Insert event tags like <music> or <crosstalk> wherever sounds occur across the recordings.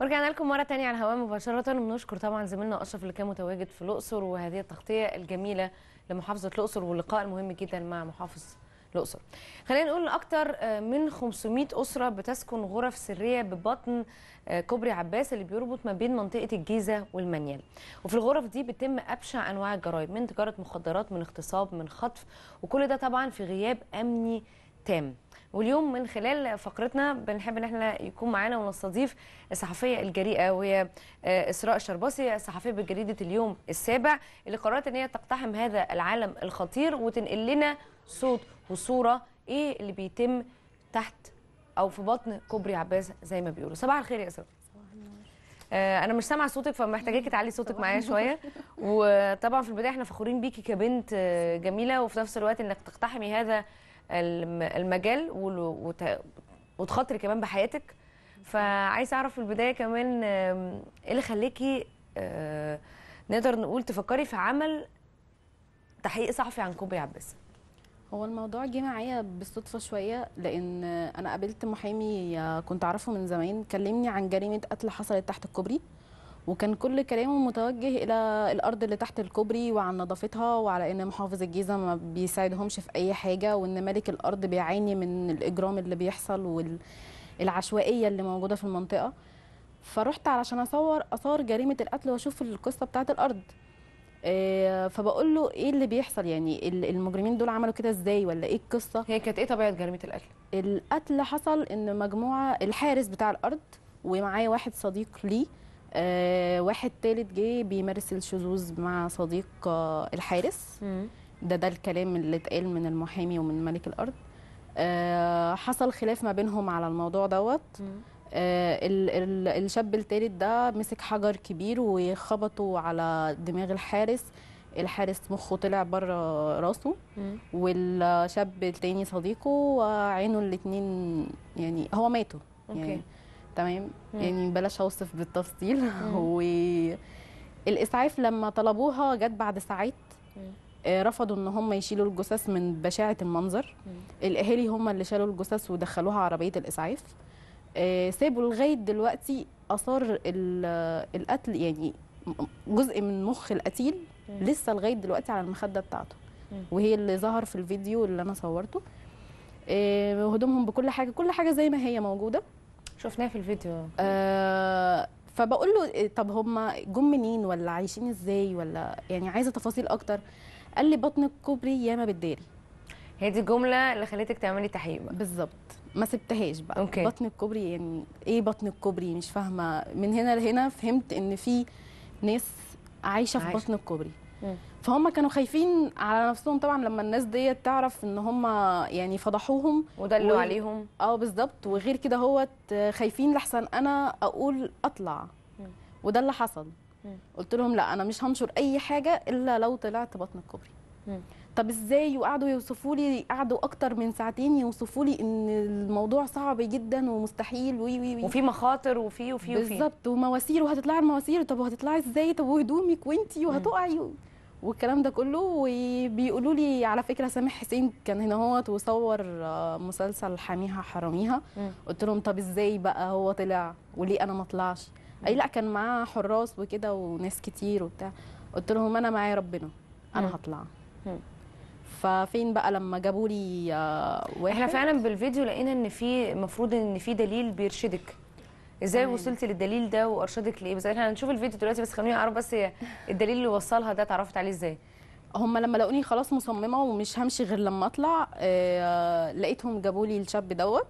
ورجعنا لكم مرة تانية على الهواء مباشرة وبنشكر طبعا زميلنا أشرف اللي كان متواجد في الأقصر وهذه التغطية الجميلة لمحافظة الأقصر واللقاء المهم جدا مع محافظ الأقصر. خلينا نقول أكتر من 500 أسرة بتسكن غرف سرية ببطن كوبري عباس اللي بيربط ما بين منطقة الجيزة والمنيل. وفي الغرف دي بيتم أبشع أنواع الجرائم من تجارة مخدرات من اغتصاب من خطف وكل ده طبعا في غياب أمني تام. واليوم من خلال فقرتنا بنحب إن إحنا يكون معانا ونستضيف الصحفية الجريئة وهي إسراء الشرباصي صحفيه بجريدة اليوم السابع اللي قررت إن هي تقتحم هذا العالم الخطير وتنقل لنا صوت وصورة إيه اللي بيتم تحت أو في بطن كوبري عباس زي ما بيقولوا. صباح الخير يا اسراء أنا مش سامعة صوتك فمحتاجاكي تعلي صوتك معايا شوية. وطبعا في البداية إحنا فخورين بيكي كبنت جميلة وفي نفس الوقت إنك تقتحمي هذا المجال وتخاطري كمان بحياتك. فعايزه أعرف في البداية كمان إيه اللي خليكي نقدر نقول تفكري في عمل تحقيق صحفي عن كوبري عباس؟ هو الموضوع جه معايا بالصدفة شوية لأن أنا قابلت محامي كنت أعرفه من زمان كلمني عن جريمة قتل حصلت تحت الكوبري. وكان كل كلامه متوجه إلى الأرض اللي تحت الكوبري وعن نظافتها وعلى إن محافظ الجيزة ما بيساعدهمش في أي حاجة وإن مالك الأرض بيعاني من الإجرام اللي بيحصل والعشوائيه اللي موجودة في المنطقة. فرحت علشان أصور اثار جريمة القتل وأشوف القصة بتاعة الأرض. فبقول له إيه اللي بيحصل؟ يعني المجرمين دول عملوا كده إزاي؟ ولا إيه القصة؟ هي كانت إيه طبيعة جريمة القتل؟ القتل حصل إن مجموعة الحارس بتاع الأرض ومعايا واحد صديق ليه آه واحد تالت جه بيمارس الشذوذ مع صديق آه الحارس. ده ده الكلام اللي اتقال من المحامي ومن ملك الأرض. آه حصل خلاف ما بينهم على الموضوع دوت. آه ال ال الشاب التالت ده مسك حجر كبير وخبطه على دماغ الحارس. الحارس مخه طلع بره راسه. مم. والشاب التاني صديقه عينه الاتنين يعني هو ماتوا. يعني تمام. يعني بلاش اوصف بالتفصيل <laughs> والاسعاف لما طلبوها جت بعد ساعات. آه، رفضوا إن هم يشيلوا الجثث من بشاعة المنظر. الأهالي هم اللي شالوا الجثث ودخلوها عربية الإسعاف آه، سابوا لغاية دلوقتي آثار ال- القتل يعني جزء من مخ القتيل. لسه لغاية دلوقتي على المخدة بتاعته. وهي اللي ظهر في الفيديو اللي أنا صورته آه، وهدومهم بكل حاجة كل حاجة زي ما هي موجودة شفناها في الفيديو. آه فبقول له إيه، طب هم جم منين ولا عايشين إزاي ولا يعني عايزة تفاصيل أكتر. قال لي بطن الكوبري ياما بتداري هي دي الجمله اللي خلتك تعملي تحقيق بقى. بالظبط. ما سبتهاش بقى. okay. بطن الكوبري يعني إيه بطن الكوبري؟ مش فاهمة. من هنا لهنا فهمت إن في ناس عايشة في عايشة. بطن الكوبري. فهم كانوا خايفين على نفسهم طبعا لما الناس ديت تعرف إن هم يعني فضحوهم ودلوا و- عليهم. آه بالظبط. وغير كده هو خايفين لحسن أنا أقول أطلع. مم. وده اللي حصل. مم. قلت لهم لا أنا مش هنشر أي حاجة إلا لو طلعت بطن الكوبري. طب إزاي؟ وقعدوا يوصفوا لي قعدوا أكتر من ساعتين يوصفوا لي إن الموضوع صعب جدا ومستحيل. وي وي وي. وفي مخاطر وفي وفي وفي. بالظبط. ومواسير وهتطلعي المواسير. طب وهتطلعي إزاي؟ طب وهدومك وإنتي وهتقعي. والكلام ده كله وبيقولوا لي على فكرة سامح حسين كان هنا هوت وصور آه، مسلسل حاميها حراميها. قلت لهم طب إزاي بقى هو طلع وليه أنا ما اطلعش اي لا كان معاه حراس وكده وناس كتير وبتاع قلت لهم أنا معايا ربنا. أنا هطلع. ففين بقى لما جابوا لي آه، واحد إحنا فعلا بالفيديو لقينا إن في المفروض إن في دليل بيرشدك إزاي. وصلتي للدليل ده وارشدك لإيه؟ بس إحنا هنشوف الفيديو دلوقتي بس خليني أعرف بس هي الدليل اللي وصلها ده اتعرفت عليه إزاي. هم لما لقوني خلاص مصممة ومش همشي غير لما أطلع آه لقيتهم جابوا لي الشاب دوت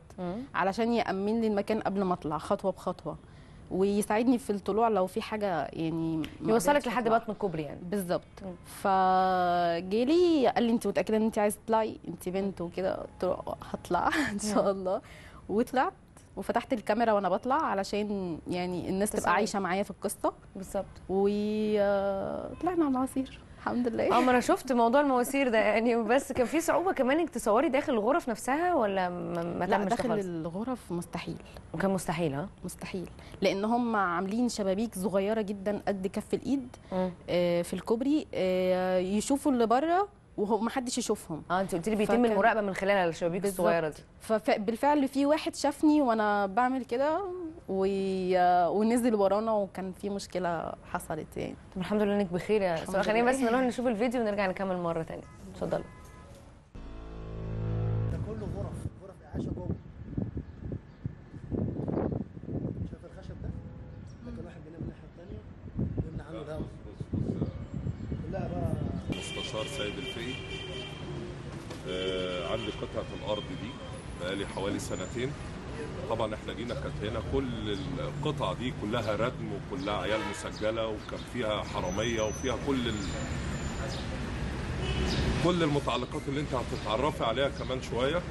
علشان يأمن لي المكان قبل ما أطلع خطوة بخطوة ويساعدني في الطلوع لو في حاجة يعني يوصلك لحد. بطن الكوبري يعني. بالظبط. مم. فجيلي قال لي انت متأكدة ان انت عايزه تطلعي؟ انت بنت وكده. قلت له هطلع <laughs> إن شاء الله. وطلعت. وفتحت الكاميرا وأنا بطلع علشان يعني الناس. تبقى عايشة معايا في القصة. بالظبط. وطلعنا على المواسير الحمد لله. آه ما أنا شفت موضوع المواسير ده يعني بس كان في صعوبة كمان إنك تصوري داخل الغرف نفسها ولا ما, لا داخل خالص؟ الغرف مستحيل. كان مستحيل ها؟ مستحيل. لأن هم عاملين شبابيك صغيرة جدا قد كف الإيد. آه، في الكوبري آه، يشوفوا اللي بره وهو ما حدش يشوفهم. آه انت قلت لي بيتم فكان- المراقبة من خلال الشبابيك. الصغيرة دي. فبالفعل في واحد شافني وأنا بعمل كده و- ونزل ورانا وكان في مشكلة حصلت يعني. طب الحمد لله إنك بخير يا سواء. خلينا بس. نروح نشوف الفيديو ونرجع نكمل مرة ثانية اتفضلوا مستشار سيد الفقي آه عندي قطعة الأرض دي بقالي حوالي سنتين. طبعا إحنا جينا كانت هنا كل القطع دي كلها ردم وكلها عيال مسجلة وكان فيها حرامية وفيها كل ال... كل المتعلقات اللي أنت هتتعرفي عليها كمان شوية. آه،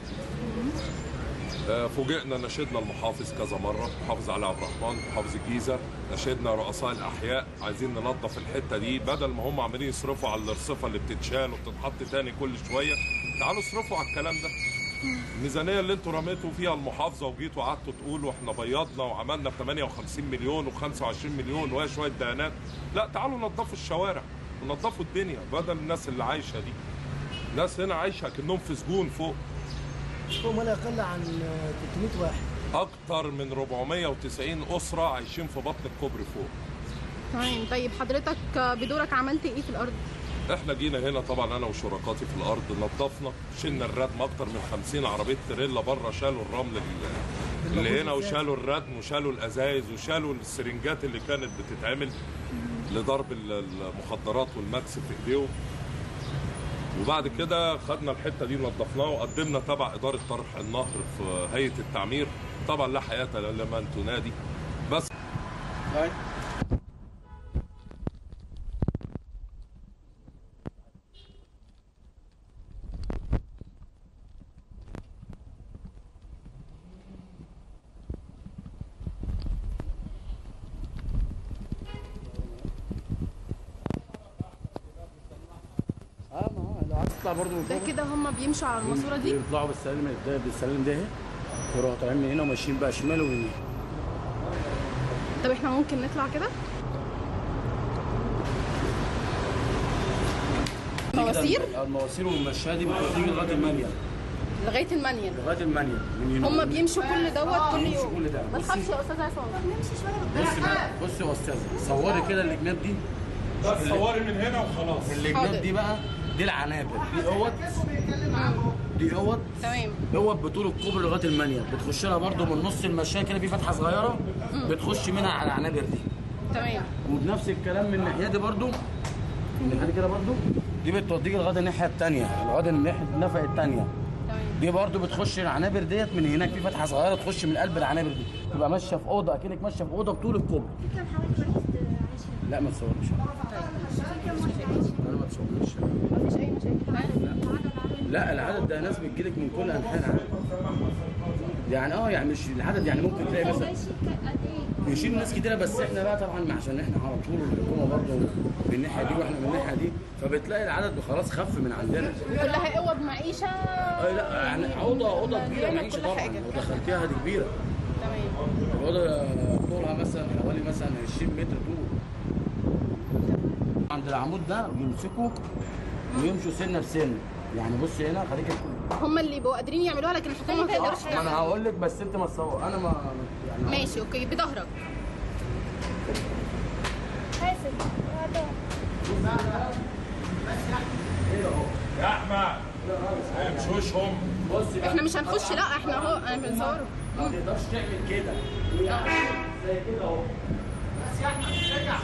فوجئنا نشدنا المحافظ كذا مرة محافظ علي عبد الرحمن محافظ الجيزة نشدنا رؤساء الأحياء عايزين ننظف الحتة دي. بدل ما هم عمالين يصرفوا على الرصفة اللي بتتشال وبتتحط تاني كل شوية تعالوا اصرفوا على الكلام ده. الميزانية اللي أنتوا رميتوا فيها المحافظة وجيتوا قعدتوا تقولوا إحنا بيضنا وعملنا ب 58 مليون و25 مليون وهي شوية دهانات لا تعالوا نظفوا الشوارع ونظفوا الدنيا بدل الناس اللي عايشة دي. ناس هنا عايشة كأنهم في سجون فوق. ما لا يقل عن 300 واحد. أكتر من 490 أسرة عايشين في بطن الكوبري فوق. تمام. طيب حضرتك بدورك عملت إيه في الأرض؟ إحنا جينا هنا طبعا أنا وشركاتي في الأرض نظفنا شلنا الردم أكتر من 50 عربية تريلا بره شالوا الرمل ال- اللي هنا وشالوا الردم وشالوا الأزايز وشالوا السرنجات اللي كانت بتتعمل لضرب ال- المخدرات والمكس في إيديهم. وبعد كده خدنا الحتة دي نظفناها وقدمنا تبع إدارة طرح النهر في هيئة التعمير. طبعا لا حياة لمن تنادي بس. هو لو عايز تطلع برضه من ده فوق. كده هم بيمشوا على الماسورة دي؟ يطلعوا بالسلالم ده بالسلالم ده اهي. يروحوا طالعين من هنا وماشيين بقى شمال ويمين. طب إحنا ممكن نطلع كده؟ مواسير كده المواسير والمشاية دي بتوديك لغاية المانيا. لغاية المانيال لغاية المانيا. من هنا. هم بيمشوا كل دوت كل بيمشوا يوم. كل ده. ما بصي تخافش يا أستاذ عصام. بصي بقى بصي يا أستاذة صوري كده الجناب دي. صوري من هنا وخلاص. الجناب. دي بقى دي العنابر. دي أوض. دي أوض. تمام. أوض بطول الكوبري لغاية المانيا بتخش لها برضه من نص المشاية كده في فتحة صغيرة. بتخش منها على العنابر دي. تمام. وبنفس الكلام من الناحية دي برضو من الناحية دي كده برضو دي بتوديك لغاية الناحية الثانية لغاية الناحية النفق الثانية دي برضو بتخش العنابر ديت من هناك في فتحة صغيرة. تخش من قلب العنابر دي. تبقى ماشية في أوضة أكنك ماشية في أوضة بطول الكوبري. لا ما تصورش. هنا أنا ما تصورش. مفيش أي مشاكل. لا. العدد ده ناس بتجيلك من كل أنحاء العالم. يعني آه يعني مش العدد يعني ممكن تلاقي مثلا ماشي قد إيه؟ بيشيل ناس كتيرة بس إحنا بقى طبعا عشان إحنا على طول الحكومة برضه من الناحية دي وإحنا من الناحية دي فبتلاقي العدد خلاص خف من عندنا. كلها أوض معيشة. أي لا يعني أوضة أوضة كبيرة معيشة طبعا. حاجة. لو دخلتيها دي كبيرة. الاوضه طولها مثلا حوالي مثلا 20 متر طول. عند العمود ده يمسكوا ويمشوا سنة بسنة. يعني بص هنا خليك هم اللي بيبقوا قادرين يعملوها لكن الحكومة ما تقدرش ما أنا هقول لك بس انت ما تصور. أنا ما يعني ماشي أوكي بظهرك حاسب يا احمد بص إحنا مش هنخش لا إحنا اهو أنا بنصوره. ما تقدرش تعمل كده. زي كده اهو. بس يا احمد رجع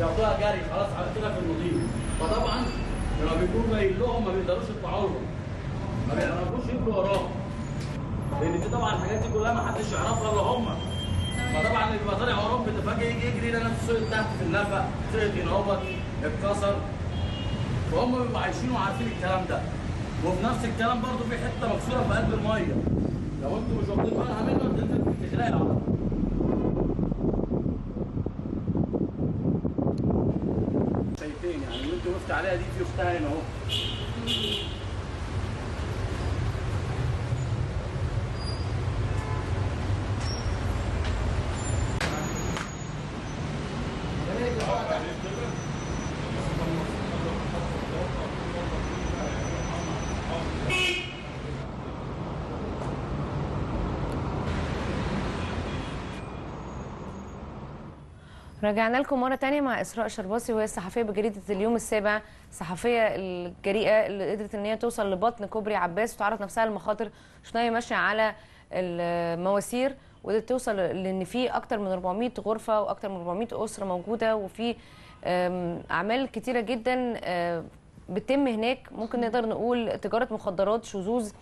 ياخدوها جري خلاص على كده في المضيق. فطبعا لما بيكون باين لهم ما بيقدروش يطلعوا لهم. ما بيعرفوش يجروا وراهم. لأن دي طبعا الحاجات دي كلها ما حدش يعرفها إلا هم. فطبعا اللي بيبقى طالع وراهم بتفاجئ يجي يجري يلاقي نفسه سقط تحت في النفق سقط ينهبط اتكسر. فهم بيبقوا عايشين وعارفين الكلام ده. وفي نفس الكلام برضو في حتة مكسورة في قلب المية. لو أنتوا مش واخدين بالها منها تنزل تغرقي على طول. شايفين يعني اللي انت وقفت عليها دي في اختها هنا اهو. رجعنا لكم مرة تانية مع إسراء شرباسي وهي الصحفية بجريدة اليوم السابع الصحفية الجريئة اللي قدرت إن هي توصل لبطن كوبري عباس وتعرض نفسها للمخاطر شفناها هي ماشية على المواسير وقدرت توصل لأن في أكتر من 400 غرفة وأكتر من 400 أسرة موجودة وفي أعمال كتيرة جدا بتتم هناك ممكن نقدر نقول تجارة مخدرات شذوذ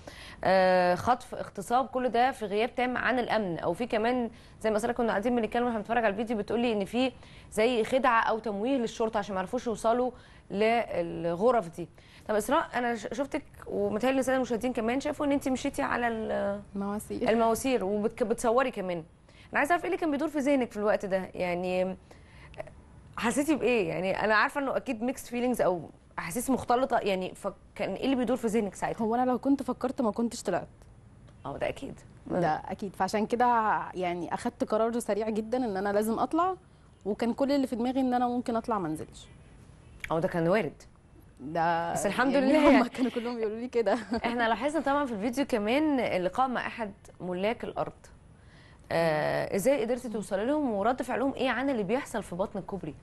آه، خطف اغتصاب كل ده في غياب تام عن الأمن. أو في كمان زي ما كنا قاعدين بنتكلم وإحنا بنتفرج على الفيديو بتقولي إن في زي خدعة أو تمويه للشرطة عشان ما يعرفوش يوصلوا للغرف دي. طب إسراء أنا شفتك ومتهيألي الساده المشاهدين كمان شافوا إن أنت مشيتي على ال- مواسير المواسير وبتصوري كمان. أنا عايزة أعرف إيه اللي كان بيدور في ذهنك في الوقت ده؟ يعني حسيتي بإيه؟ يعني أنا عارفة إنه أكيد mixed feelings أو أحاسيس مختلطة يعني فكان إيه اللي بيدور في ذهنك ساعتها؟ هو أنا لو كنت فكرت ما كنتش طلعت. آه ده أكيد. ده أكيد. فعشان كده يعني أخدت قرار سريع جدا إن أنا لازم أطلع وكان كل اللي في دماغي إن أنا ممكن أطلع ما أنزلش. آه ده كان وارد. ده بس الحمد يعني لله. هم كانوا كلهم بيقولوا لي كده. <laughs> إحنا لاحظنا طبعا في الفيديو كمان اللقاء مع أحد ملاك الأرض. آه إزاي قدرتي توصلي لهم ورد فعلهم إيه عن اللي بيحصل في بطن الكوبري؟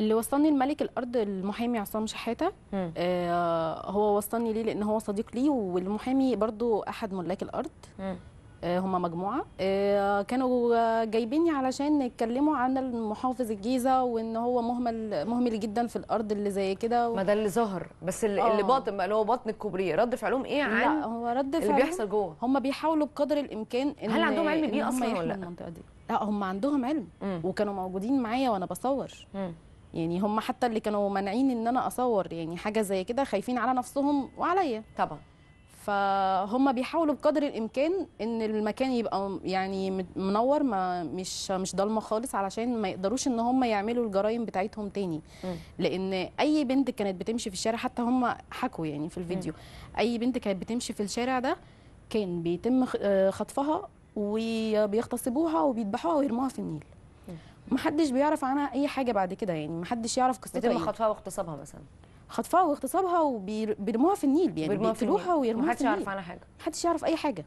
اللي وصلني الملك الأرض المحامي عصام شحاتة. آه هو وصلني ليه لأن هو صديق لي والمحامي برضو أحد ملاك الأرض. مم. آه هم مجموعة. آه كانوا جايبيني علشان يتكلموا عن المحافظ الجيزة وإن هو مهمل مهمل جدا في الأرض اللي زي كده. و... ما ده اللي ظهر. بس اللي, آه. اللي باطن بقى اللي هو بطن الكوبري. رد فعلهم إيه لا عن هو رد اللي فعلهم بيحصل جوه. هم بيحاولوا بقدر الإمكان إن هل عندهم علم إن بيه أصلاً ولا دي. لا هم عندهم علم. مم. وكانوا موجودين معايا وأنا بصور. مم. يعني هم حتى اللي كانوا مانعين إن أنا أصور يعني حاجة زي كده خايفين على نفسهم وعليا. طبعا. فهم بيحاولوا بقدر الإمكان إن المكان يبقى يعني منور ما مش مش ضلمة خالص علشان ما يقدروش إن هم يعملوا الجرائم بتاعتهم تاني. لأن أي بنت كانت بتمشي في الشارع حتى هم حكوا يعني في الفيديو. أي بنت كانت بتمشي في الشارع ده كان بيتم آه، خطفها وبيغتصبوها وبيذبحوها ويرموها في النيل. محدش بيعرف عنها أي حاجة بعد كده يعني محدش يعرف قصتها بيتم إيه. خطفها واغتصابها مثلا. خطفها واغتصابها وبيرموها في النيل يعني بيقتلوها. ويرموها محدش في النيل. يعرف عنها حاجة. محدش يعرف أي حاجة.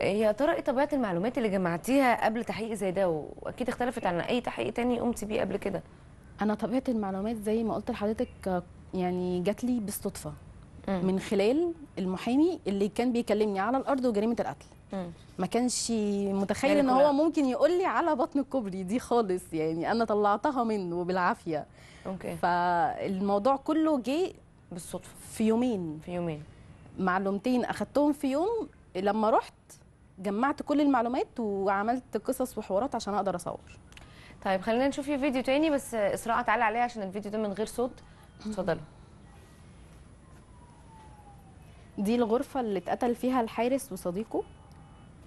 يا ترى إيه طبيعة المعلومات اللي جمعتيها قبل تحقيق زي ده؟ وأكيد اختلفت عن أي تحقيق تاني قمتي بيه قبل كده. أنا طبيعة المعلومات زي ما قلت لحضرتك يعني جات لي بالصدفة. من خلال المحامي اللي كان بيكلمني على الأرض وجريمة القتل. ما كانش متخيل يعني إن هو ممكن يقول لي على بطن الكوبري دي خالص يعني أنا طلعتها منه بالعافيه أوكي. فالموضوع كله جه بالصدفة. في يومين. في يومين. معلومتين أخدتهم في يوم لما رحت جمعت كل المعلومات وعملت قصص وحوارات عشان أقدر أصور. طيب خلينا نشوف في فيديو تاني بس إسراء تعالى عليه عشان الفيديو ده من غير صوت. اتفضلوا دي الغرفة اللي اتقتل فيها الحارس وصديقه.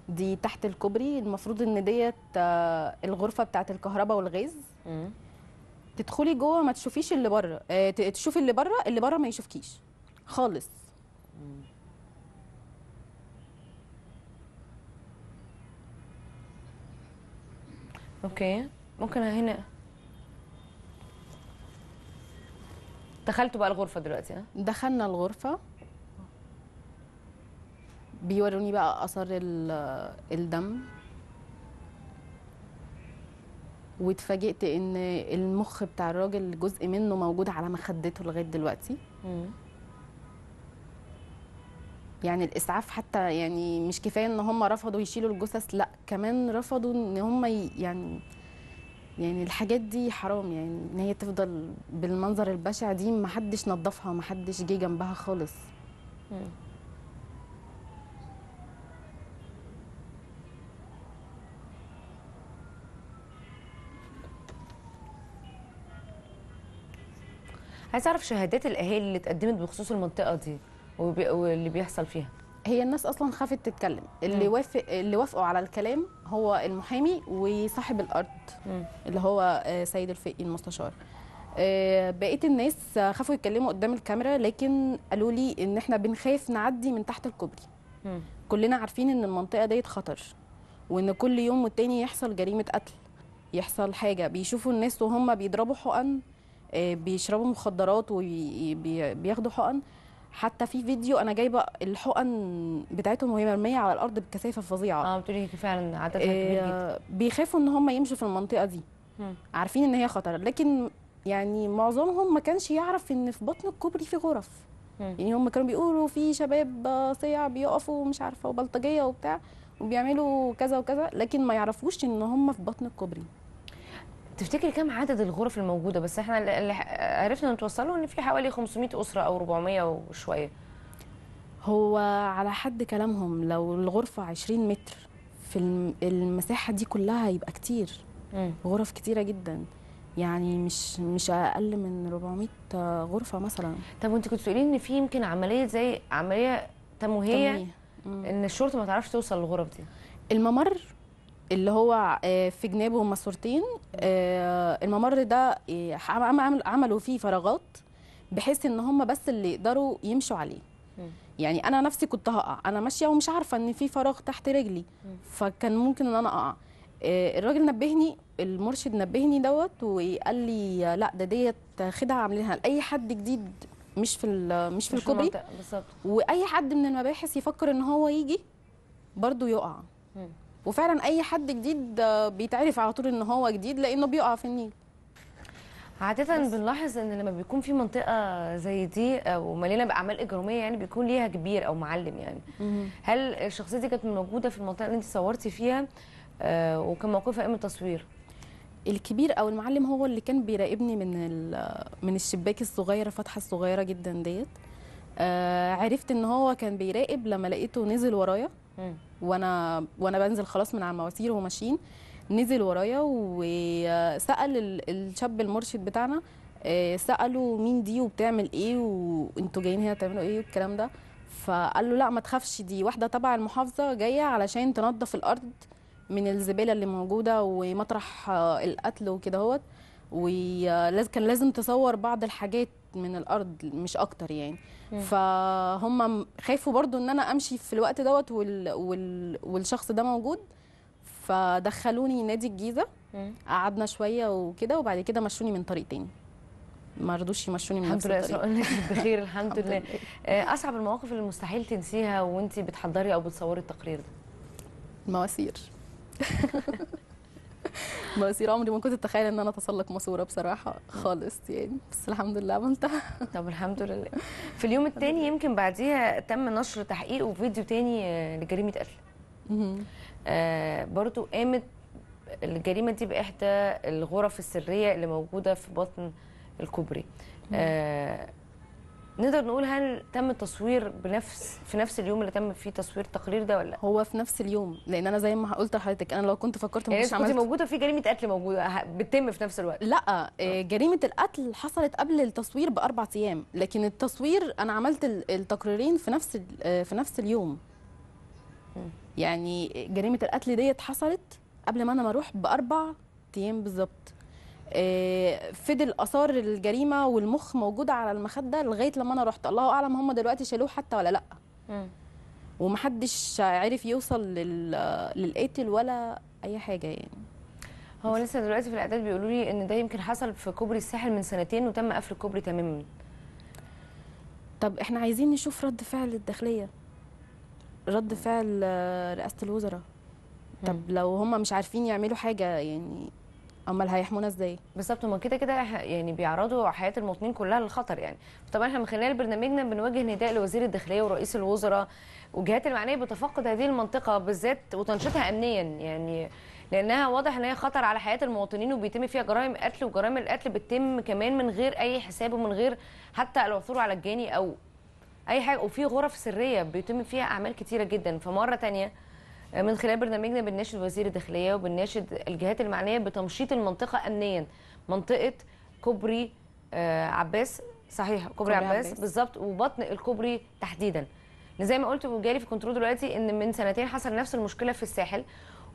دي تحت الكوبري. المفروض إن ديت آه، الغرفة بتاعت الكهرباء والغاز. مم. تدخلي جوه ما تشوفيش اللي بره آه، تشوفي اللي بره اللي بره ما يشوفكيش. خالص. أوكي. ممكن هنا. دخلتوا بقى الغرفة دلوقتي ها؟ دخلنا الغرفة. بيوروني بقى اثر ال- الدم واتفاجئت إن المخ بتاع الراجل جزء منه موجود على مخدته لغاية دلوقتي مم. يعني الإسعاف حتى يعني مش كفاية إن هم رفضوا يشيلوا الجثث لأ كمان رفضوا إن هم يعني يعني الحاجات دي حرام يعني إن هي تفضل بالمنظر البشع دي محدش نظفها محدش جه جنبها خالص مم. عايز اعرف شهادات الاهالي اللي اتقدمت بخصوص المنطقة دي وبي- واللي بيحصل فيها هي الناس أصلا خافت تتكلم اللي. وافق اللي وافقوا على الكلام هو المحامي وصاحب الأرض مم. اللي هو آه، سيد الفقي المستشار آه، بقيه الناس خافوا يتكلموا قدام الكاميرا لكن قالوا لي إن إحنا بنخاف نعدي من تحت الكوبري. كلنا عارفين إن المنطقة ديت خطر وإن كل يوم والتاني يحصل جريمة قتل يحصل حاجة بيشوفوا الناس وهم بيضربوا حقن بيشربوا مخدرات وبياخدوا حقن. حتى في فيديو أنا جايبة الحقن بتاعتهم وهي مرمية على الأرض بكثافة فظيعة. آه بتقولي فعلا عددها كبير جدا. آه، بيخافوا إن هم يمشوا في المنطقة دي. عارفين إن هي خطر. لكن يعني معظمهم ما كانش يعرف إن في بطن الكوبري في غرف. يعني هم كانوا بيقولوا في شباب آه، صيع بيقفوا مش عارفة وبلطجية وبتاع وبيعملوا كذا وكذا لكن ما يعرفوش إن هم في بطن الكوبري. تفتكري كم عدد الغرف الموجودة؟ بس إحنا اللي- عرفنا نتوصله إن في حوالي 500 أسرة أو 400 وشوية. هو على حد كلامهم لو الغرفه 20 متر في الم- المساحة دي كلها يبقى كتير. مم. غرف كتيرة جدا. يعني مش مش أقل من 400 غرفة مثلا. طب وأنت كنت بتقولي إن في يمكن عملية زي عملية تمويهية. إن الشرطه ما تعرفش توصل للغرف دي. الممر اللي هو آه، في جنابه ماسورتين آه، الممر ده آه، عم- عمل- عملوا فيه فراغات بحيث إن هم بس اللي يقدروا يمشوا عليه. يعني أنا نفسي كنت هقع. أنا ماشية ومش عارفة إن في فراغ تحت رجلي. فكان ممكن إن أنا أقع. الراجل نبهني المرشد نبهني دوت وقال لي لا ده ديت خدعة عاملينها. لأي حد جديد مش في مش في الكوبري. بالظبط. وأي حد من المباحث يفكر إن هو يجي برضو يقع. وفعلا أي حد جديد آه، بيتعرف على طول إن هو جديد لأنه بيقع في النيل. عادة بنلاحظ إن لما بيكون في منطقة زي دي أو مليانة بأعمال إجرامية يعني بيكون ليها كبير أو معلم يعني. هل الشخصية دي كانت موجودة في المنطقة اللي أنت صورتي فيها؟ آه وكان موقفها إيه من التصوير؟ الكبير أو المعلم هو اللي كان بيراقبني من من الشباك الصغيرة الفتحه الصغيرة جدا ديت. آه عرفت إن هو كان بيراقب لما لقيته نزل ورايا. مم. وأنا وأنا بنزل خلاص من على المواسير وماشيين. نزل ورايا وسأل ال- الشاب المرشد بتاعنا آه، سأله مين دي وبتعمل إيه وانتوا جايين هنا تعملوا إيه والكلام ده. فقال له لا ما تخافش دي واحدة تبع المحافظة جاية علشان تنظف الأرض من الزبالة اللي موجودة ومطرح آه، القتل وكده هوت ولازم كان لازم تصور بعض الحاجات من الأرض مش أكتر يعني. فهم خافوا برضو إن أنا أمشي في الوقت دوت وال... وال... والشخص ده موجود. فدخلوني نادي الجيزة. قعدنا شوية وكده وبعد كده مشوني من طريق تاني. ما رضوش يمشوني من الحمد نفس لله الطريق. اسراء إنك بخير الحمد لله. آه أصعب المواقف اللي مستحيل تنسيها وانت بتحضري أو بتصوري التقرير ده؟ مواسير. <laughs> <laughs> مواسير عمري ما كنت أتخيل إن أنا أتسلق ماسورة بصراحة خالص يعني بس الحمد لله عملتها. <laughs> طب الحمد لله. في اليوم الثاني يمكن بعديها تم نشر تحقيق وفيديو تاني آه، لجريمة قتل. آه برضو قامت الجريمة دي بإحدى الغرف السرية اللي موجودة في بطن الكوبري. آه نقدر نقول هل تم التصوير بنفس في نفس اليوم اللي تم فيه تصوير التقرير ده ولا لا؟ هو في نفس اليوم لأن أنا زي ما قلت لحضرتك أنا لو كنت فكرت ما يعني كنتش أنت كنت عملت موجودة في جريمة قتل موجودة ه- بتتم في نفس الوقت؟ لا آه، جريمة القتل حصلت قبل التصوير بأربع أيام لكن التصوير أنا عملت ال- التقريرين في نفس آه، في نفس اليوم. يعني جريمة القتل ديت حصلت قبل ما أنا ما أروح بأربع أيام بالظبط. آه، فضل اثار الجريمة والمخ موجوده على المخدة لغاية لما أنا رحت. الله أعلم هم دلوقتي شالوه حتى ولا لأ. ومحدش عرف يوصل لل... للقاتل ولا أي حاجة يعني. هو لسه دلوقتي في الإعداد بيقولوا لي إن ده يمكن حصل في كوبري الساحل من سنتين وتم قفل الكوبري تماما. طب إحنا عايزين نشوف رد فعل الداخلية. رد فعل آه، رئاسة الوزراء. طب لو هم مش عارفين يعملوا حاجة يعني أمال هيحمونا إزاي؟ بالظبط هما كده كده يعني بيعرضوا حياة المواطنين كلها للخطر يعني. طبعا إحنا من خلال برنامجنا بنوجه نداء لوزير الداخلية ورئيس الوزراء والجهات المعنية بتفقد هذه المنطقة بالذات وتنشيطها امنيا يعني لأنها واضح إن هي خطر على حياة المواطنين وبيتم فيها جرائم قتل وجرائم القتل بتتم كمان من غير أي حساب ومن غير حتى العثور على الجاني أو أي حاجة. وفي غرف سرية بيتم فيها أعمال كتيرة جدا. فمرة تانية من خلال برنامجنا بنناشد وزير الداخلية وبنناشد الجهات المعنية بتمشيط المنطقة امنيا. منطقة كوبري آه، عباس. صحيح كوبري, كوبري عباس, عباس. بالظبط وبطن الكوبري تحديدا. زي ما قلت وجالي في control دلوقتي إن من سنتين حصل نفس المشكلة في الساحل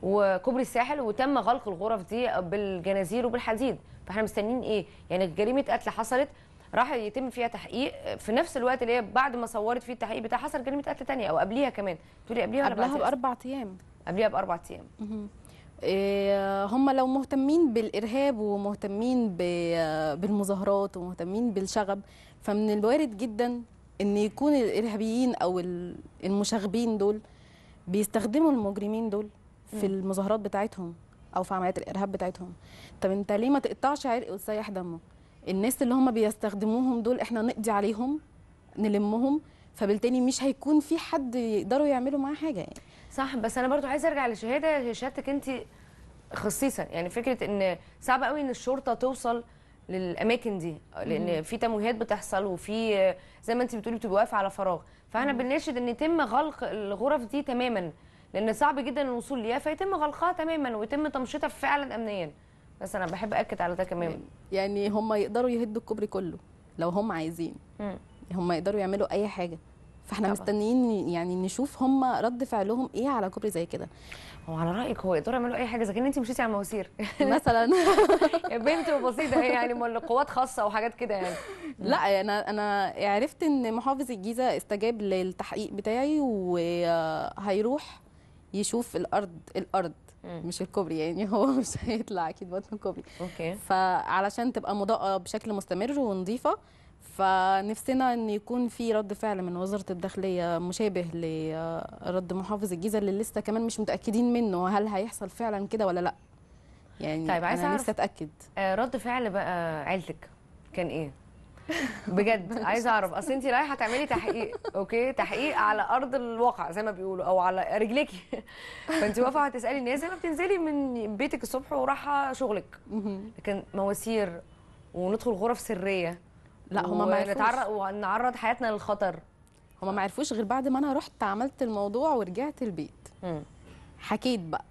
وكوبري الساحل وتم غلق الغرف دي بالجنازير وبالحديد. فإحنا مستنيين إيه؟ يعني جريمة قتل حصلت راح يتم فيها تحقيق في نفس الوقت اللي هي بعد ما صورت فيه التحقيق بتاع حصل جريمه قتل تانية أو قبليها كمان. تقولي قبليها ولا قبلها؟ بأربع أيام. قبليها بأربع أيام. إيه، هم لو مهتمين بالإرهاب ومهتمين بالمظاهرات ومهتمين بالشغب فمن الوارد جدا إن يكون الإرهابيين أو ال- المشاغبين دول بيستخدموا المجرمين دول في المظاهرات بتاعتهم أو في عمليات الإرهاب بتاعتهم. طب أنت ليه ما تقطعش عرق وتسيح دمه؟ الناس اللي هم بيستخدموهم دول إحنا نقضي عليهم نلمهم فبالتالي مش هيكون في حد يقدروا يعملوا معاه حاجة يعني. صح بس أنا برضو عايزة أرجع لشهادة شهادتك أنت خصيصا. يعني فكرة إن صعب قوي إن الشرطة توصل للأماكن دي لأن في تمويهات بتحصل وفي زي ما أنت بتقولي بتبقى واقفة على فراغ. فإحنا بنناشد إن يتم غلق الغرف دي تماما لأن صعب جدا الوصول ليها فيتم غلقها تماما ويتم تمشيطها فعلا امنيا. بس أنا بحب اكد على ده كمان. يعني هم يقدروا يهدوا الكوبري كله لو هم عايزين. مم. هم يقدروا يعملوا أي حاجة. فإحنا طبعا. مستنيين يعني نشوف هم رد فعلهم إيه على كوبري زي كده. هو على رأيك هو يقدروا يعملوا أي حاجة؟ إذا كان انت مشيتي على المواسير. <laughs> مثلا. يا بنت بسيطة هي يعني امال قوات خاصة وحاجات كده يعني. <laughs> لا أنا أنا عرفت إن محافظ الجيزة استجاب للتحقيق بتاعي وهيروح يشوف الأرض الأرض. مش الكوبري يعني هو <laughs> مش هيطلع أكيد بطن الكوبري. okay. فعلشان تبقى مضاءة بشكل مستمر ونظيفة فنفسنا إن يكون في رد فعل من وزارة الداخلية مشابه لرد محافظ الجيزة اللي لسه كمان مش متأكدين منه هل هيحصل فعلا كده ولا لأ. يعني طيب، أعرف- نفسي أتأكد. آه، رد فعل بقى عيلتك كان إيه؟ بجد عايزة أعرف. أصل انت رايحة تعملي تحقيق أوكي؟ تحقيق على أرض الواقع زي ما بيقولوا أو على رجليكي. <laughs> فانت واقفة هتسالي الناس زي ما بتنزلي من بيتك الصبح ورايحه شغلك. لكن مواسير وندخل غرف سرية لا هما ما ونتعرض ونعرض حياتنا للخطر. هما ما عرفوش غير بعد ما أنا رحت عملت الموضوع ورجعت البيت. حكيت بقى.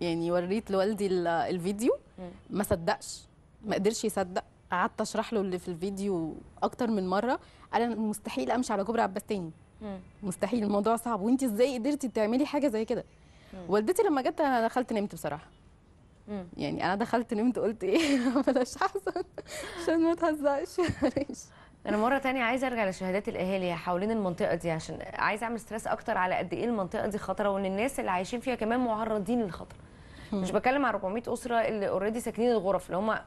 يعني وريت لوالدي ال- الفيديو. ما صدقش. ما قدرش يصدق. قعدت أشرح له اللي في الفيديو أكتر من مرة. قال أنا مستحيل أمشي على كوبري عباس تاني. مستحيل الموضوع صعب. وانت إزاي قدرتي تعملي حاجة زي كده؟ والدتي لما جت أنا دخلت نمت بصراحة. مم. يعني أنا دخلت نمت قلت إيه؟ <laughs> بلاش احسن عشان ما تهزقش. أنا مرة تانية عايزة أرجع لشهادات الأهالي حوالين المنطقة دي عشان عايزة أعمل stress أكتر على قد إيه المنطقة دي خطرة وإن الناس اللي عايشين فيها كمان معرضين للخطر. مش بتكلم عن 400 أسرة اللي already ساكنين الغرف اللي هم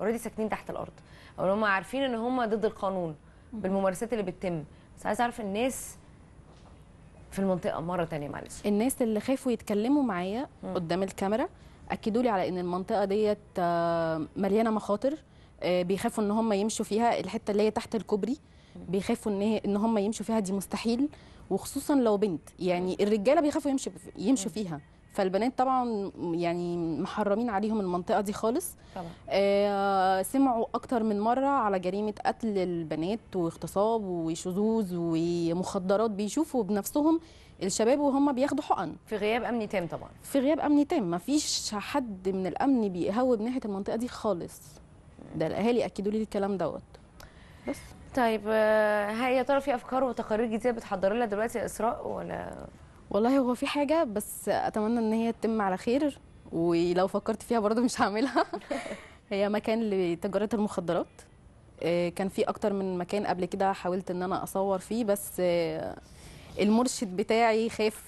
already ساكنين تحت الأرض. أو هم عارفين ان هم ضد القانون بالممارسات اللي بتتم. بس عايزه اعرف الناس في المنطقة مرة تانية معلش. الناس اللي خافوا يتكلموا معايا قدام الكاميرا اكدوا لي على ان المنطقة ديت آه، مليانة مخاطر آه، بيخافوا ان هم يمشوا فيها. الحتة اللي هي تحت الكوبري بيخافوا ان ان هم يمشوا فيها دي مستحيل. وخصوصا لو بنت. يعني الرجالة بيخافوا يمشوا يمشوا فيها. فالبنات طبعا يعني محرمين عليهم المنطقة دي خالص. طبعا. آه، سمعوا أكتر من مرة على جريمة قتل البنات واغتصاب وشذوذ ومخدرات بيشوفوا بنفسهم الشباب وهم بياخدوا حقن. في غياب أمني تام طبعا. في غياب أمني تام. مفيش حد من الأمن بيهوب ناحية المنطقة دي خالص. ده الأهالي أكدوا لي الكلام دوت. بس. طيب آه، ها يا ترى في أفكار وتقارير جديدة بتحضري لها دلوقتي إسراء ولا؟ والله هو في حاجة بس أتمنى إن هي تتم على خير ولو فكرت فيها برضه مش هعملها. <laughs> هي مكان لتجارة المخدرات. آه، كان في أكتر من مكان قبل كده حاولت إن أنا أصور فيه بس آه، المرشد بتاعي خاف.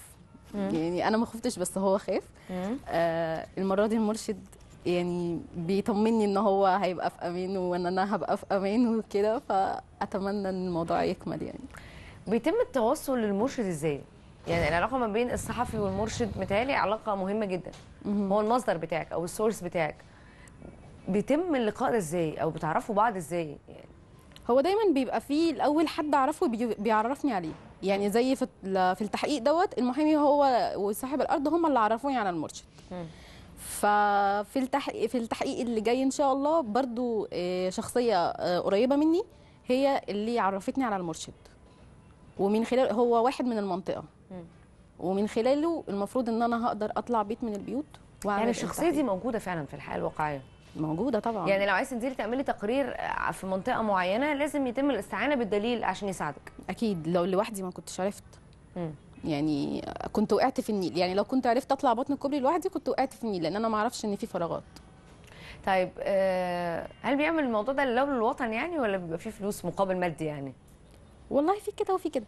يعني أنا ما خفتش بس هو خاف. آه، المرة دي المرشد يعني بيطمني إن هو هيبقى في أمان وإن أنا هبقى في أمان وكده. فأتمنى إن الموضوع يكمل يعني. بيتم التواصل للمرشد إزاي؟ يعني العلاقة ما بين الصحفي والمرشد متهيألي علاقة مهمة جدا. هو المصدر بتاعك أو السورس بتاعك. بيتم اللقاء ده إزاي؟ أو بتعرفوا بعض إزاي؟ يعني هو دايما بيبقى فيه الأول حد أعرفه بي- بيعرفني عليه. يعني زي في في التحقيق دوت المحامي هو وصاحب الأرض هم اللي عرفوني على المرشد. ففي التحقيق في التحقيق اللي جاي إن شاء الله برضو آه، شخصية آه، قريبة مني هي اللي عرفتني على المرشد. ومن خلال هو واحد من المنطقة. ومن خلاله المفروض إن أنا هقدر أطلع بيت من البيوت وأعمل يعني الشخصية دي. موجودة فعلا في الحياة الواقعية. موجودة طبعا. يعني لو عايز تنزلي تعملي تقرير آه، في منطقة معينة لازم يتم الاستعانة بالدليل عشان يساعدك. أكيد. لو لوحدي ما كنتش عرفت. مم. يعني كنت وقعت في النيل. يعني لو كنت عرفت أطلع بطن الكوبري لوحدي كنت وقعت في النيل لأن أنا ما أعرفش إن في فراغات. طيب آه، هل بيعمل الموضوع ده للوطن يعني ولا بيبقى فيه فلوس مقابل مادي يعني؟ والله في كده وفي كده.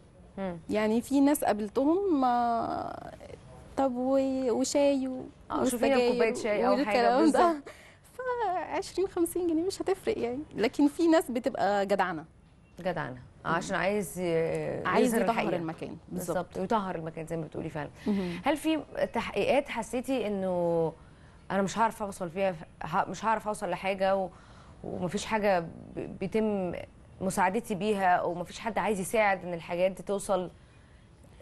يعني في ناس قابلتهم ما طب وشاي وسجاير كوباية شاي أو حاجة بالظبط. <laughs> ف 20 50 جنيه مش هتفرق يعني. لكن في ناس بتبقى جدعنة. جدعنة. عشان عايز عايز يطهر. المكان. بالظبط. يطهر المكان زي ما بتقولي فعلا. هل في تحقيقات حسيتي إنه أنا مش هعرف أوصل فيها مش هعرف أوصل لحاجة و... ومفيش حاجة بيتم مساعدتي بيها أو مفيش حد عايز يساعد إن الحاجات دي توصل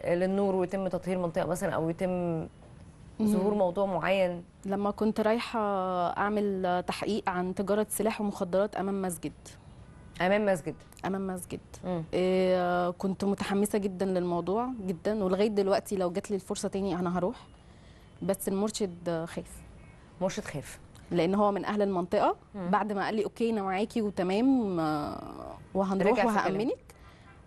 للنور ويتم تطهير منطقة مثلا أو يتم ظهور موضوع معين. لما كنت رايحة أعمل تحقيق عن تجارة سلاح ومخدرات أمام مسجد. أمام مسجد. أمام مسجد. مم. إيه كنت متحمسة جدا للموضوع جدا ولغاية دلوقتي لو جات لي الفرصة تاني أنا هروح. بس المرشد خاف مرشد خاف لأن هو من أهل المنطقة. بعد ما قال لي أوكي أنا معاكي وتمام آه، وهنروح. وهأمنك.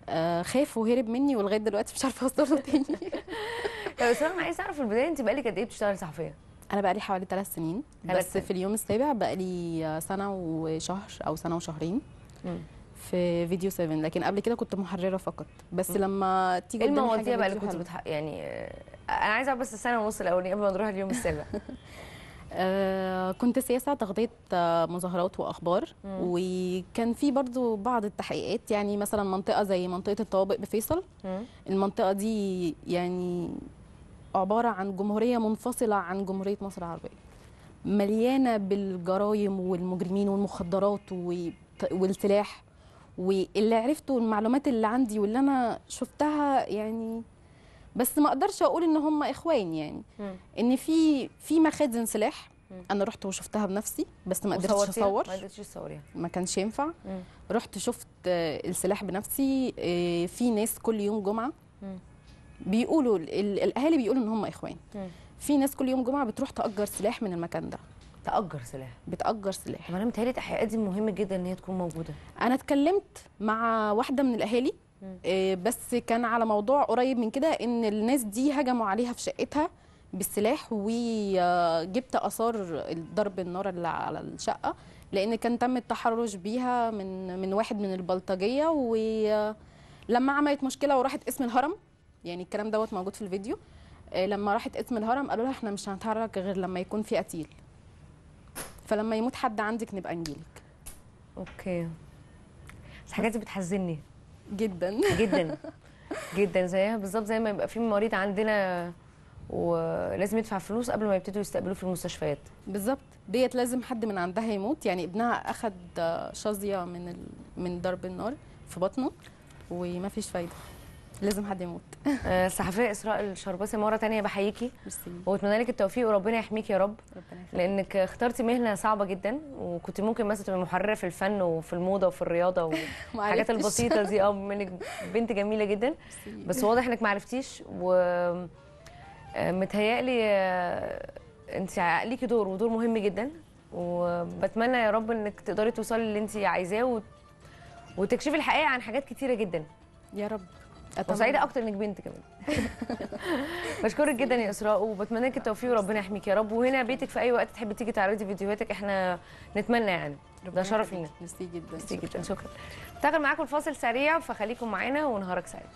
آه، خاف وهرب مني ولغاية دلوقتي مش عارفة أوصل له تاني. <laughs> طب بس أنا عايزة أعرف في البداية أنت بقالك قد إيه بتشتغلي صحفية؟ أنا بقالي حوالي ثلاث سنين. بس سنين. في اليوم السابع بقالي سنة وشهر أو سنة وشهرين مم. في فيديو 7 لكن قبل كده كنت محررة فقط. بس لما تيجي قدامي المواضيع بقى اللي كنت. بتح... يعني آه، أنا عايزة بس السنة ونص الأولانية قبل ما نروح اليوم السابع. <laughs> آه كنت سياسة تغطية آه، مظاهرات وأخبار. وكان في برضو بعض التحقيقات يعني مثلا منطقة زي منطقة الطوابق بفيصل. مم. المنطقة دي يعني عبارة عن جمهورية منفصلة عن جمهورية مصر العربية. مليانة بالجرائم والمجرمين والمخدرات والسلاح. واللي عرفته المعلومات اللي عندي واللي أنا شفتها يعني بس ما أقدرش أقول ان هم اخوان يعني مم. ان في في مخازن سلاح أنا رحت وشفتها بنفسي بس ما قدرتش؟ اصور ما قدرتش تصوريها ما كانش ينفع. رحت شفت آه، السلاح بنفسي آه، في ناس كل يوم جمعة. بيقولوا ال- ال- الاهالي بيقولوا ان هم اخوان. في ناس كل يوم جمعة بتروح تأجر سلاح من المكان ده تأجر سلاح بتأجر سلاح طب أنا متهيألي التحقيقات دي مهم جدا إن هي تكون موجودة أنا اتكلمت مع واحدة من الأهالي بس كان على موضوع قريب من كده إن الناس دي هجموا عليها في شقتها بالسلاح وجبت آثار ضرب النار اللي على الشقة لأن كان تم التحرش بيها من من واحد من البلطجية ولما عملت مشكلة وراحت اسم الهرم يعني الكلام دوت موجود في الفيديو آه، لما راحت اسم الهرم قالوا لها إحنا مش هنتحرك غير لما يكون في قتيل. فلما يموت حد عندك نبقى نجيلك. أوكي. الحاجات دي بتحزني. جدا. جدا. <laughs> جدا. زيها بالظبط زي ما يبقى في مريض عندنا ولازم يدفع فلوس قبل ما يبتدوا يستقبلوه في المستشفيات. بالظبط. ديت لازم حد من عندها يموت. يعني ابنها أخد آه، شظيه من ال... من ضرب النار في بطنه وما فيش فايدة. لازم حد يموت. آه، الصحفيه إسراء الشرباسي مرة تانية بحييكي. وأتمنى لك التوفيق وربنا يحميك يا رب. ربنا لأنك اخترتي مهنة صعبة جدا وكنت ممكن مثلا تبقي محررة في الفن وفي الموضة وفي الرياضة <laughs> والحاجات. البسيطة دي. آه بما إنك بنت جميلة جدا. بس واضح إنك ما عرفتيش. و آه، متهيألي آه، أنت ليكي دور ودور مهم جدا. وبتمنى يا رب إنك تقدري توصلي اللي أنت عايزاه وت- وتكشفي الحقيقة عن حاجات كتيرة جدا. يا رب. وسعيدة أكتر إنك بنت كمان. <laughs> بشكرك جدا يا إسراء وبتمنى لك التوفيق وربنا يحميك يا رب. وهنا بيتك في أي وقت تحبي تيجي تعرضي فيديوهاتك إحنا نتمنى يعني. ده شرف لينا. ميرسي جدا. ميرسي جدا. شكرا. معاكم الفاصل سريع فخليكم معانا ونهارك سعيد.